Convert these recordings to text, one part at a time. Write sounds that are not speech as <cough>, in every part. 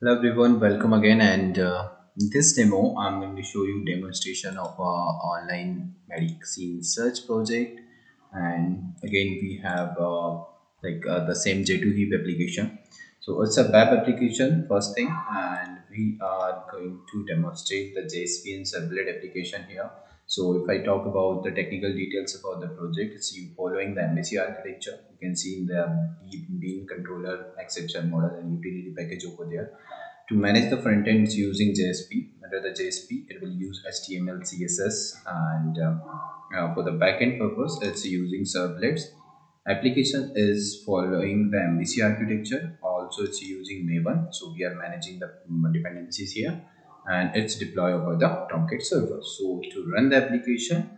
Hello everyone, welcome again. And uh, in this demo, I'm going to show you demonstration of our online medicine search project. And again, we have uh, like uh, the same J2EE application. So it's a web application first thing, and we are going to demonstrate the JSP and servlet application here. So if I talk about the technical details about the project, it's following the MVC architecture. You can see in the bean controller exception model and utility package over there. To manage the front ends using JSP, under the JSP, it will use HTML, CSS, and uh, uh, for the backend purpose, it's using servlets. Application is following the MVC architecture. Also, it's using Maven. So we are managing the dependencies here and it's deployed over the Tomcat server. So to run the application,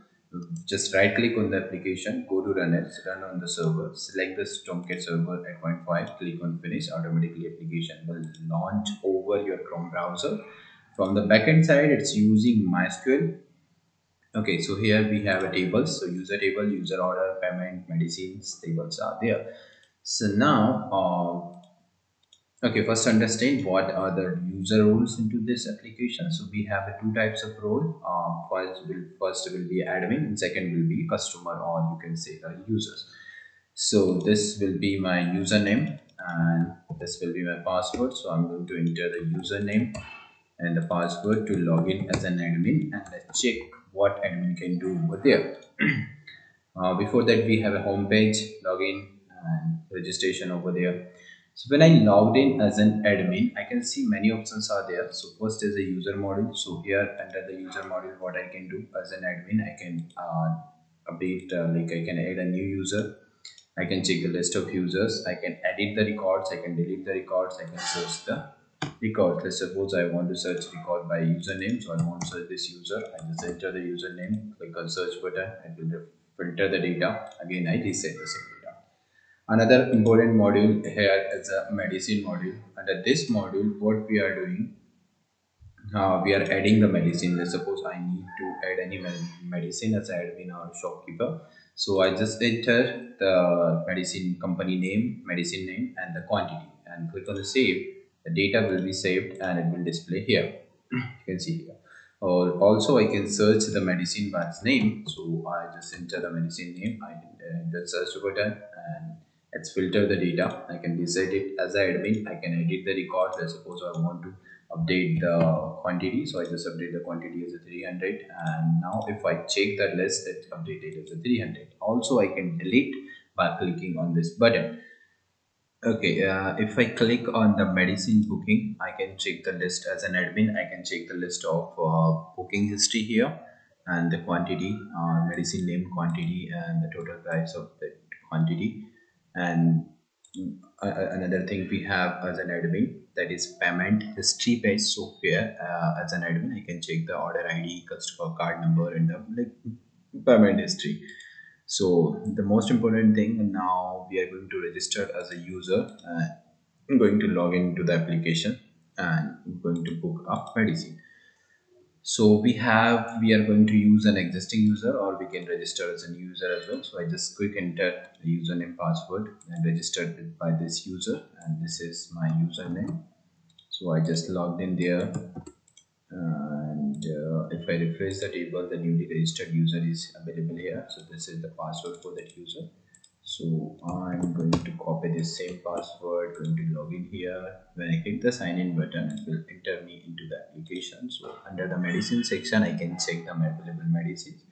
just right click on the application, go to run it, run on the server, select this Tomcat server at 8.5, click on finish, automatically application will launch over your Chrome browser. From the backend side, it's using MySQL. Okay, so here we have a table. So user table, user order, payment, medicines tables are there. So now uh, okay first understand what are the user roles into this application. So we have two types of role. Um, first will first will be admin and second will be customer or you can say the users. So this will be my username and this will be my password. So i'm going to enter the username and the password to log in as an admin and let's check what admin can do over there. <clears throat> Uh, before that we have a home page login and registration over there so when I logged in as an admin, I can see many options are there. So first is a user module. So here under the user module, what I can do as an admin, I can uh, update, uh, like I can add a new user. I can check the list of users. I can edit the records. I can delete the records. I can search the records. Let's suppose I want to search the record by username. So I want to search this user. I just enter the username, click on search button. It will filter the data. Again, I reset the same Another important module here is a medicine module. Under this module, what we are doing, uh, we are adding the medicine. Let's suppose I need to add any medicine as I a admin or shopkeeper. So I just enter the medicine company name, medicine name and the quantity and click on the save. The data will be saved and it will display here. <clears throat> you can see here. Or also I can search the medicine by its name. So I just enter the medicine name, I enter the search button and let's filter the data. I can decide it as an admin i can edit the records i suppose i want to update the quantity. So i just update the quantity as a 300 and now if i check the list it's updated as a 300 also i can delete by clicking on this button. Okay uh, if i click on the medicine booking i can check the list as an admin. I can check the list of uh, booking history here and the quantity uh, medicine name quantity and the total price of the quantity and another thing we have as an admin that is payment history page so here uh, as an admin i can check the order id customer card number and the like payment history. So the most important thing now we are going to register as a user uh, i'm going to log into the application and i'm going to book a medicine so we have we are going to use an existing user or we can register as a new user as well. So i just quick enter the username password and registered by this user and this is my username. So i just logged in there and uh, if i refresh the table the newly registered user is available here. So this is the password for that user. So i'm going to copy the same password going to log in here. When i click the sign in button it will enter me into the application. So under the medicine section i can check the available medicines.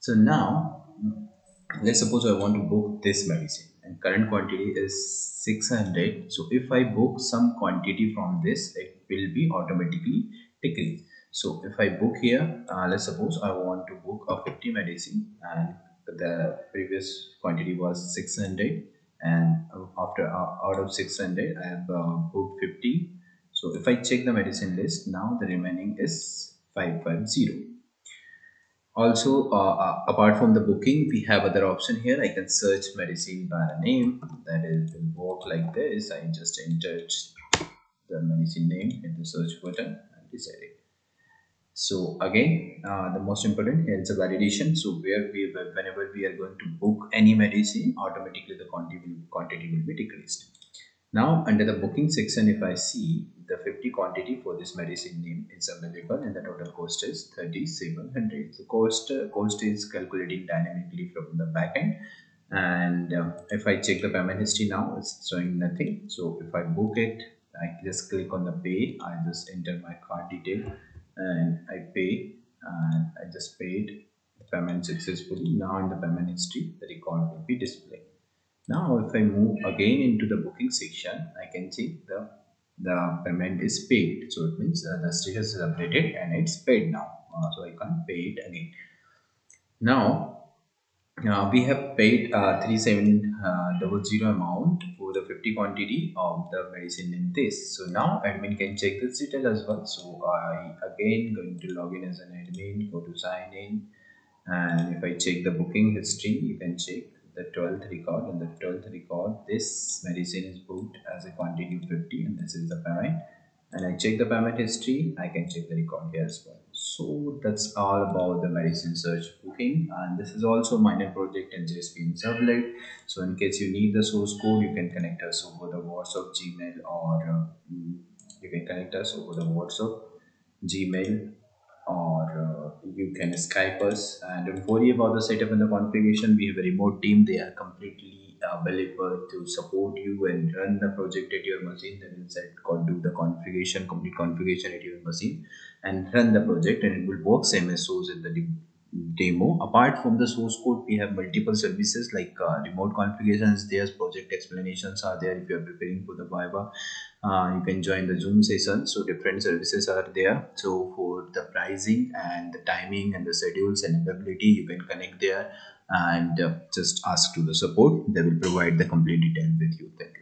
So now let's suppose i want to book this medicine and current quantity is 600 so if i book some quantity from this it will be automatically decreased. So if i book here uh, let's suppose i want to book a 50 medicine and the previous quantity was 600 and after uh, out of 600 I have uh, booked 50 so if I check the medicine list now the remaining is 550 also uh, uh, apart from the booking we have other option here. I can search medicine by the name. That is will work like this. I just entered the medicine name in the search button and decided so again uh, the most important here is a validation. So where we whenever we are going to book any medicine automatically the quantity will, quantity will be decreased. Now, under the booking section, if I see the 50 quantity for this medicine name is available and the total cost is 3700 the cost uh, cost is calculating dynamically from the backend and uh, if I check the payment history now it's showing nothing. So if I book it I just click on the pay I just enter my card detail and I pay and I just paid the payment successfully. Now in the payment history the record will be displayed. Now if I move again into the booking section I can see the the payment is paid. So it means uh, the status is updated and it's paid now. Uh, so I can't pay it again. Now uh, we have paid uh, 3700 amount for the 50 quantity of the medicine in this. So now admin can check this detail as well. So i again going to log in as an admin go to sign in. And if i check the booking history you can check the 12th record. And the 12th record this medicine is booked as a quantity of 50 and this is the payment. And I check the payment history, I can check the record here as well. So that's all about the medicine search booking and this is also a minor project in JSP in servlet. So in case you need the source code, you can connect us over the WhatsApp, Gmail or uh, you can connect us over the WhatsApp, Gmail or uh, you can Skype us and don't worry about the setup and the configuration. We have a remote team. They are completely available to support you and run the project at your machine then will set do the configuration complete configuration at your machine and run the project and it will work same as source in the de demo. Apart from the source code we have multiple services like uh, remote configurations there's project explanations are there if you are preparing for the viva uh, you can join the zoom session so different services are there. So for the pricing and the timing and the schedules and availability you can connect there and uh, just ask to the support. They will provide the complete detail with you. Thank you